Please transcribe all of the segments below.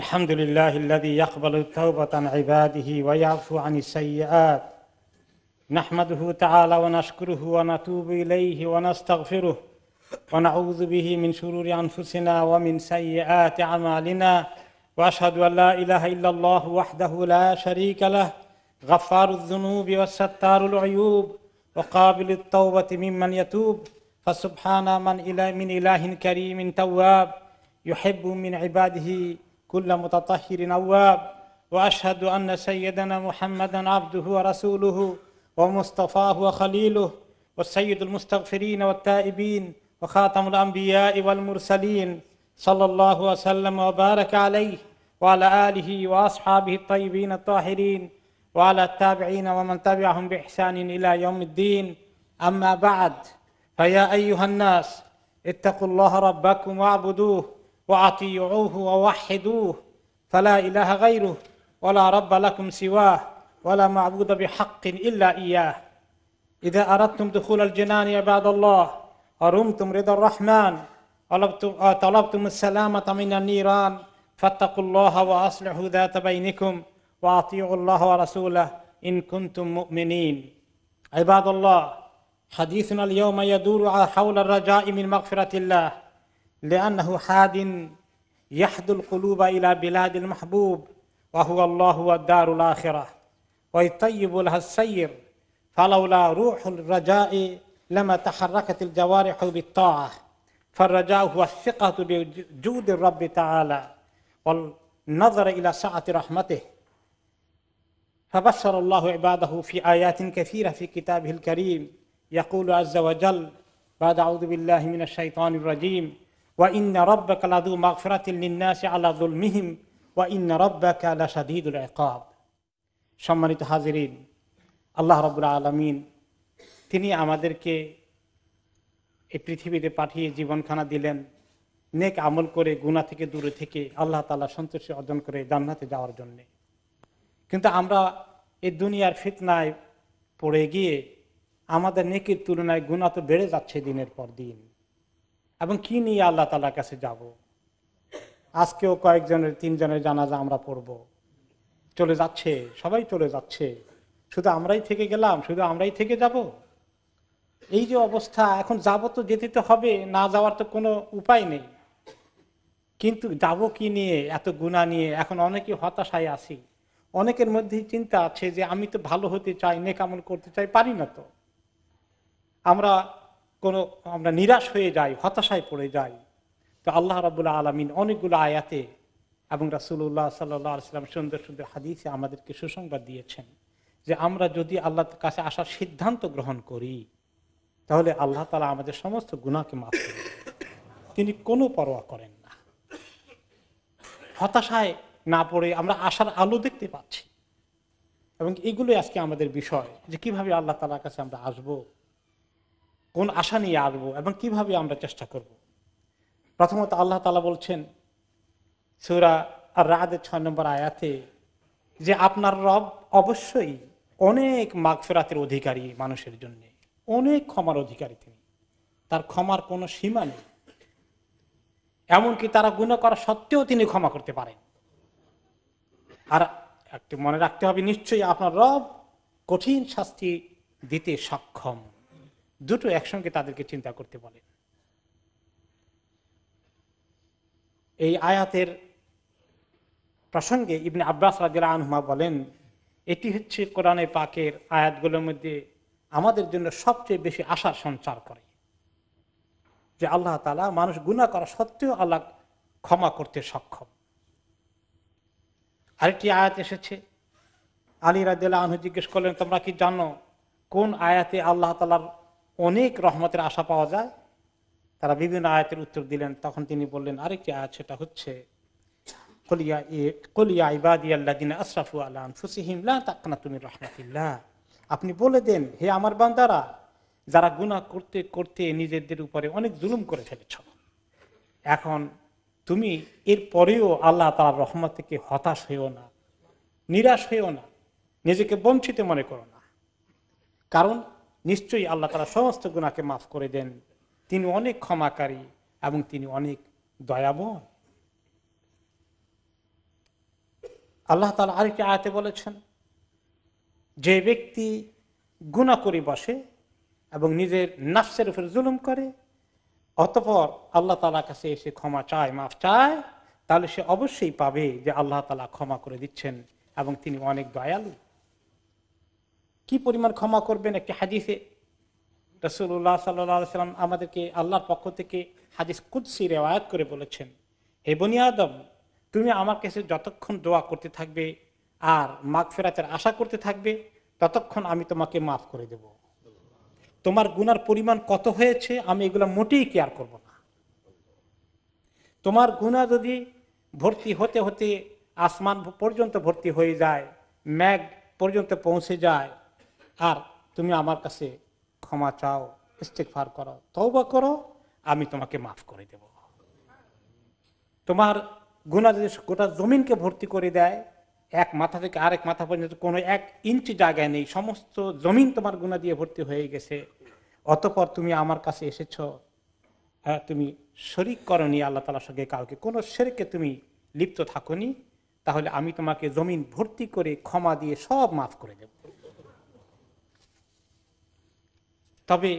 الحمد لله الذي يقبل التوبة عن عباده ويعفو عن السيئات. نحمده تعالى ونشكره ونتوب إليه ونستغفره ونعوذ به من شرور أنفسنا ومن سيئات أعمالنا. وأشهد أن لا إله إلا الله وحده لا شريك له. غفار الذنوب والستار العيوب. وقابل التوبة ممن يتوب. فسبحان من إله من إله كريم تواب. يحب من عباده كل متطهر أواب وأشهد أن سيدنا محمدا عبده ورسوله ومصطفاه وخليله والسيد المستغفرين والتائبين وخاتم الأنبياء والمرسلين صلى الله وسلم وبارك عليه وعلى آله وأصحابه الطيبين الطاهرين وعلى التابعين ومن تبعهم بإحسان إلى يوم الدين. أما بعد فيا أيها الناس اتقوا الله ربكم واعبدوه وأطيعوه ووحدوه فلا إله غيره ولا رب لكم سواه ولا معبود بحق إلا إياه. إذا أردتم دخول الجنان عباد الله ورمتم رضا الرحمن طلبتم السلامة من النيران فاتقوا الله وأصلحوا ذات بينكم وأطيعوا الله ورسوله إن كنتم مؤمنين. عباد الله حديثنا اليوم يدور حول الرجاء من مغفرة الله. لأنه حاد يحد القلوب إلى بلاد المحبوب وهو الله والدار الآخرة. ويطيب لها السير فلولا روح الرجاء لما تحركت الجوارح بالطاعة. فالرجاء هو الثقة بجود الرب تعالى والنظر إلى سعة رحمته. فبشر الله عباده في آيات كثيرة في كتابه الكريم. يقول عز وجل بعد أعوذ بالله من الشيطان الرجيم. وإن ربك لذو مغفرة للناس على ظلمهم وإن ربك لشديد العقاب সম্মানিত হাজিরিন আল্লাহ রবুল আলমিন তিনি আমাদেরকে এই পৃথিবীতে পাঠিয়ে জীবনখানা দিলেন নেক আমল করে গুণা থেকে দূরে থেকে আল্লাহ তালা সন্তুষ্টি অর্জন করে জান্নাতে যাওয়ার জন্যে কিন্তু আমরা এই দুনিয়ার ফিতনায় পড়ে গিয়ে আমাদের নেকির তুলনায় গুণা তো বেড়ে যাচ্ছে দিনের পর দিন এবং কি নিয়ে আল্লাহ তালার কাছে যাব। আজকেও কয়েকজনের, তিনজনের জানাজা আমরা পড়ব। চলে যাচ্ছে, সবাই চলে যাচ্ছে। শুধু আমরাই থেকে গেলাম, শুধু আমরাই থেকে যাব? এই যে অবস্থা, এখন যাব তো যেতে তো হবে, না যাওয়ার তো কোনো উপায় নেই। কিন্তু যাব কি নিয়ে, এত গুণা নিয়ে? এখন অনেকে হতাশায় আছি। অনেকের মধ্যেই চিন্তা আছে যে আমি তো ভালো হতে চাই নেকামল করতে চাই, পারি না তো। আমরা কোনো আমরা নিরাশ হয়ে যাই, হতাশায় পড়ে যাই। তো আল্লাহ রাবুল্লাহ আলমিন অনেকগুলো আয়াতে এবং রাসুল্লাহ সাল্লাম সুন্দর সুন্দর হাদিসে আমাদেরকে সুসংবাদ দিয়েছেন যে আমরা যদি আল্লাহ কাছে আসার সিদ্ধান্ত গ্রহণ করি, তাহলে আল্লাহ তালা আমাদের সমস্ত গুণাকে মাফ করেন তিনি কোনো পরোয়া করেন না। হতাশায় না পড়ে আমরা আশার আলো দেখতে পাচ্ছি। এবং এগুলোই আজকে আমাদের বিষয় যে কীভাবে আল্লাহ তালার কাছে আমরা আসব। কোন আশা নিয়ে আসব এবং কীভাবে আমরা চেষ্টা করব। প্রথমত আল্লাহ তালা বলছেন, সুরা আর রাদের ছয় নম্বর আয়াতে যে আপনার রব অবশ্যই অনেক মাগফেরাতের অধিকারী মানুষের জন্য, অনেক ক্ষমার অধিকারী তিনি। তার ক্ষমার কোনো সীমা নেই। এমনকি তারা গুণ করা সত্ত্বেও তিনি ক্ষমা করতে পারেন। আর একটি মনে রাখতে হবে, নিশ্চয়ই আপনার রব কঠিন শাস্তি দিতে সক্ষম। দুটো একসঙ্গে তাদেরকে চিন্তা করতে বলে। এই আয়াতের প্রসঙ্গে ইবনে আব্বাস আনহুমা বলেন, এটি হচ্ছে কোরআনে পাকের আয়াতগুলোর মধ্যে আমাদের জন্য সবচেয়ে বেশি আশার সঞ্চার করে, যে আল্লাহ তালা মানুষ গুণা করা সত্ত্বেও আল্লাহ ক্ষমা করতে সক্ষম। আরেকটি আয়াত এসেছে, আলী রাজিল্লা আনহু জিজ্ঞেস করলেন, তোমরা কি জানো কোন আয়াতে আল্লাহ তালার অনেক রহমতের আশা পাওয়া যায়। তারা বিভিন্ন আয়াতের উত্তর দিলেন, তখন তিনি বললেন আরেকটি আয়াত সেটা হচ্ছে? আপনি বলে দেন, হে আমার বান্দারা, যারা গুণা করতে করতে নিজেদের উপরে অনেক জুলুম করে ফেলেছ। এখন তুমি এর পরেও আল্লাহ তার রহমত থেকে হতাশ হইও না, নিরাশ হইও না, নিজেকে বঞ্চিত মনে করো না। কারণ নিশ্চয়ই আল্লাহ তারা সমস্ত গুণাকে মাফ করে দেন। তিনি অনেক ক্ষমাকারী এবং তিনি অনেক দয়াবন আল্লাহ তালা আরেকটি আয়াতে বলেছেন, যে ব্যক্তি গুণা করে বসে এবং নিজের নাফসের উপর জুলুম করে, অতপর আল্লাহ তালা কাছে এসে ক্ষমা চায় মাফ চায়, তাহলে সে অবশ্যই পাবে যে আল্লাহ তালা ক্ষমা করে দিচ্ছেন এবং তিনি অনেক দয়ালু। কি পরিমাণ ক্ষমা করবেন একটি হাদিসে? রসুল্লাহ সাল্লাম আমাদেরকে আল্লাহর পক্ষ থেকে হাদিস কুৎসি রেওয়ায়ত করে বলেছেন, হে বনি আদম, তুমি আমার কাছে যতক্ষণ দোয়া করতে থাকবে আর মাগ ফেরাতের আশা করতে থাকবে, ততক্ষণ আমি তোমাকে মাফ করে দেব। তোমার গুনার পরিমাণ কত হয়েছে আমি এগুলো মোটেই কেয়ার করব না। তোমার গুণা যদি ভর্তি হতে হতে আসমান পর্যন্ত ভর্তি হয়ে যায় ম্যাগ পর্যন্ত পৌঁছে যায় আর তুমি আমার কাছে ক্ষমা চাও ইস্তেকফার করো, তওবা করো, আমি তোমাকে মাফ করে দেব। তোমার গুণা যদি গোটা জমিনকে ভর্তি করে দেয়, এক মাথা থেকে আরেক মাথা পর্যন্ত কোনো এক ইঞ্চি জায়গায় নেই, সমস্ত জমিন তোমার গুণা দিয়ে ভর্তি হয়ে গেছে। অতপর তুমি আমার কাছে এসেছ হ্যাঁ তুমি শরিক করনি, আল্লাহ তালার সঙ্গে কাউকে, কোনো শেরকে তুমি লিপ্ত থাকনি, তাহলে আমি তোমাকে জমিন ভর্তি করে ক্ষমা দিয়ে সব মাফ করে দেব। তবে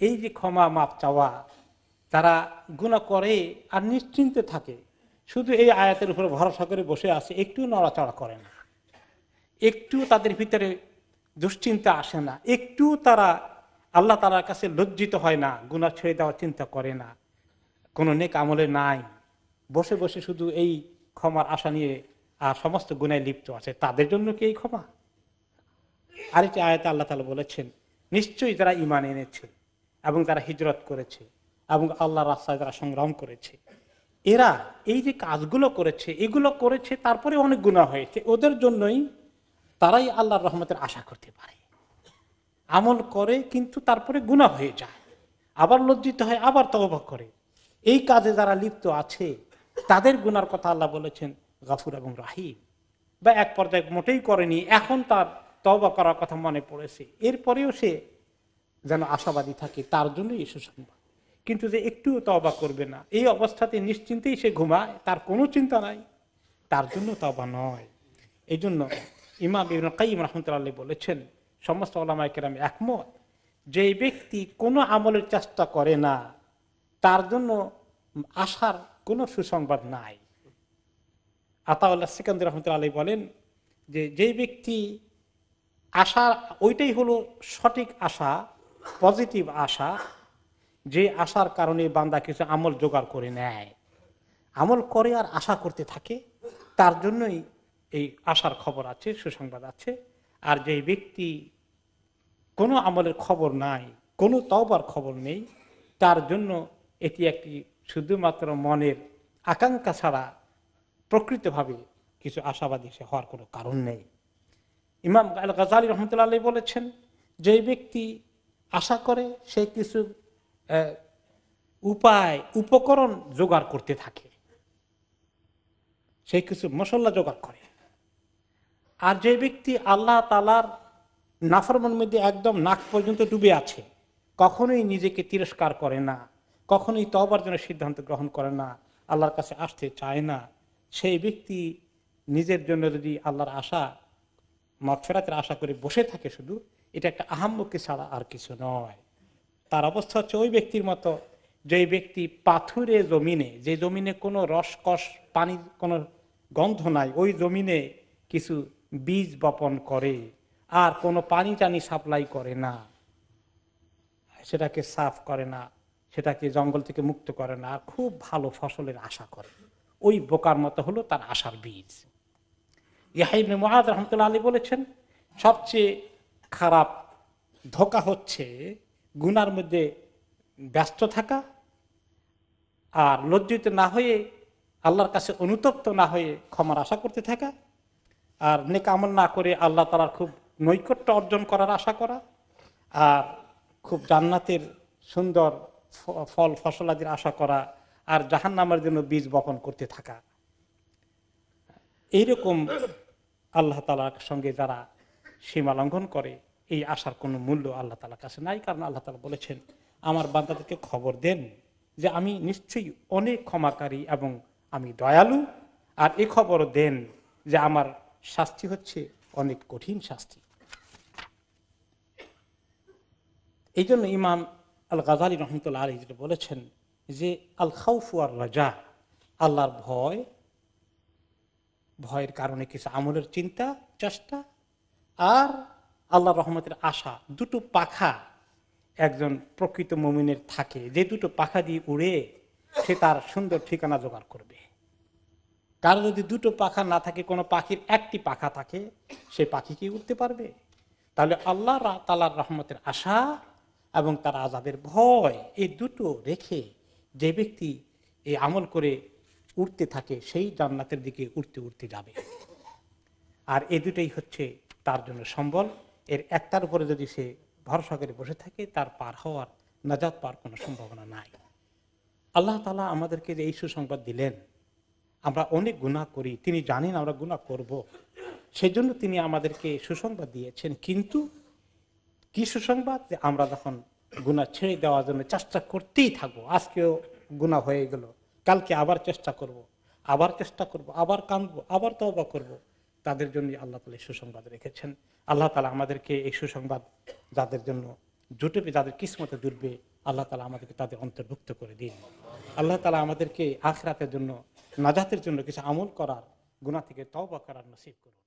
এই যে ক্ষমা মাপ চাওয়া, তারা গুণা করে আর নিশ্চিন্তে থাকে। শুধু এই আয়াতের উপর ভরসা করে বসে আছে, একটু নড়াচড়া করে না। একটু তাদের ভিতরে দুশ্চিন্তা আসে না। একটু তারা আল্লাহ তালার কাছে লজ্জিত হয় না গুণা ছেড়ে দেওয়ার চিন্তা করে না। কোনো নেক আমলে নাই। বসে বসে শুধু এই ক্ষমার আশা নিয়ে আর সমস্ত গুণায় লিপ্ত আছে। তাদের জন্য কি এই ক্ষমা? আরেকটি আয়তে আল্লাহ তালা বলেছেন নিশ্চয়ই তারা ইমান এনেছে এবং তারা হিজরত করেছে এবং আল্লাহ রাস্তায় তারা সংগ্রাম করেছে। এরা এই যে কাজগুলো করেছে, এগুলো করেছে তারপরে অনেক গুণা হয়েছে। ওদের জন্যই তারাই আল্লাহর রহমতের আশা করতে পারে। আমল করে কিন্তু তারপরে গুণা হয়ে যায়। আবার লজ্জিত হয়, আবার তওবা করে। এই কাজে যারা লিপ্ত আছে, তাদের গুনার কথা আল্লাহ বলেছেন, গাফুর এবং রাহিম। বা এক পর্যায়ে মোটেই করেনি, এখন তার তওবা করার কথা মনে পড়েছে। এরপরেও সে যেন আশাবাদী থাকে, তার জন্যই এই সুসংবাদ কিন্তু যে একটু তবা করবে না, এই অবস্থাতে নিশ্চিন্তেই সে ঘুমায়, তার কোনো চিন্তা নাই, তার জন্য তবা নয়। এই জন্য ইমাম ইবন কাইম রহমতুল্লাহ বলেছেন, সমস্ত ওলামায় কেরাম একমত, যে ব্যক্তি কোনো আমলের চেষ্টা করে না, তার জন্য আশার কোনো সুসংবাদ নাই। আতাউল্লাহ সিকান্দ রহমতুল্লাহ বলেন যে যেই ব্যক্তি আশা, ওইটাই হলো সঠিক আশা পজিটিভ আশা, যে আশার কারণে বান্দা কিছু আমল জোগাড় করে নেয়। আমল করে আর আশা করতে থাকে, তার জন্যই এই আশার খবর আছে, সুসংবাদ আছে। আর যে ব্যক্তি কোনো আমলের খবর নাই, কোনো তওবার খবর নেই, তার জন্য এটি একটি শুধুমাত্র মনের আকাঙ্ক্ষা ছাড়া প্রকৃতভাবে কিছু আশাবাদী সে হওয়ার কোনো কারণ নেই। ইমাম আল গাজালি রহমতুল্লাহ বলেছেন, যে ব্যক্তি আশা করে সে কিছু উপায়, উপকরণ জোগাড় করতে থাকে। সে কিছু মশল্লা জোগাড় করে। আর যে ব্যক্তি আল্লাহ তালার নাফরমন মধ্যে একদম নাক পর্যন্ত ডুবে আছে, কখনোই নিজেকে তিরস্কার করে না, কখনোই তবার জন্য সিদ্ধান্ত গ্রহণ করে না, আল্লাহর কাছে আসতে চায় না। সেই ব্যক্তি নিজের জন্য যদি আল্লাহর আশা মগফেরাতের আশা করে বসে থাকে শুধু, এটা একটা আহাম্মকে ছাড়া আর কিছু নয়। তার অবস্থা হচ্ছে ওই ব্যক্তির মতো যে ব্যক্তি পাথুরে জমিনে, যে জমিনে কোনো রসকস পানি কোনো গন্ধ নাই, ওই জমিনে কিছু বীজ বপন করে আর কোনো পানি টানি সাপ্লাই করে না। সেটাকে সাফ করে না, সেটাকে জঙ্গল থেকে মুক্ত করে না খুব ভালো ফসলের আশা করে। ওই বোকার মতো হলো তার আশার বীজ। ইয়াহিবনে মহাদ রহমতুল্লাহ আলী বলেছেন, সবচেয়ে খারাপ ধোকা হচ্ছে গুনার মধ্যে ব্যস্ত থাকা আর লজ্জিত না হয়ে আল্লাহর কাছে অনুতপ্ত না হয়ে ক্ষমার আশা করতে থাকা আর নেক আমল না করে আল্লাহ তালার খুব নৈকট্য অর্জন করার আশা করা আর খুব জান্নাতের সুন্দর ফল ফসলাদির আশা করা আর জাহান্নামের জন্য বীজ বপন করতে থাকা। এইরকম আল্লাহ তালার সঙ্গে যারা সীমা লঙ্ঘন করে, এই আশার কোনো মূল্য আল্লাহ তালার কাছে নাই। কারণ আল্লাহ তালা বলেছেন, আমার বান্দাদেরকে খবর দেন যে আমি নিশ্চয়ই অনেক ক্ষমাকারী এবং আমি দয়ালু। আর এ খবর দেন যে আমার শাস্তি হচ্ছে অনেক কঠিন শাস্তি। এই জন্য ইমাম আল গাজালি রহমতুল্লাহ আলী যেটা বলেছেন যে আল খাউফু আর রাজা আল্লাহর ভয় ভয়ের কারণে কিছু আমলের চিন্তা, চেষ্টা আর আল্লাহ রহমতের আশা। দুটো পাখা একজন প্রকৃত মমিনের থাকে। যে দুটো পাখা দিয়ে উড়ে সে তার সুন্দর ঠিকানা জোগাড় করবে। কারও যদি দুটো পাখা না থাকে, কোনো পাখির একটি পাখা থাকে, সে পাখি কি উঠতে পারবে? তাহলে আল্লাহ তালার রহমতের আশা এবং তার আজাদের ভয়, এই দুটো রেখে যে ব্যক্তি এই আমল করে উঠতে থাকে, সেই জান্নাতের দিকে উঠতে উঠতে যাবে। আর এ দুটোই হচ্ছে তার জন্য সম্বল। এর একটার উপরে যদি সে ভরসা করে বসে থাকে, তার পার হওয়ার নাজাত পাওয়ার কোনো সম্ভাবনা নাই। আল্লাহ তালা আমাদেরকে যে এই সুসংবাদ দিলেন, আমরা অনেক গুণা করি, তিনি জানেন আমরা গুণা করব। সেই জন্য তিনি আমাদেরকে সুসংবাদ দিয়েছেন। কিন্তু কি সুসংবাদ? যে আমরা যখন গুণা ছেড়ে দেওয়ার জন্য চেষ্টা করতেই থাকব। আজকেও গুণা হয়ে গেল। কালকে আবার চেষ্টা করব। আবার চেষ্টা করব, আবার কাঁদবো, আবার তওবা করব। তাদের জন্য আল্লাহ তালা এই সুসংবাদ রেখেছেন আল্লাহ তালা আমাদেরকে এই সুসংবাদ যাদের জন্য জুটবে, যাদের কিসমতে জুটবে, আল্লাহ তালা আমাদেরকে তাদের অন্তর্ভুক্ত করে দিন আল্লাহ তালা আমাদেরকে আখরাতের জন্য, নাজাতের জন্য কিছু আমল করার গুণা থেকে তওবা করার নসিব করুন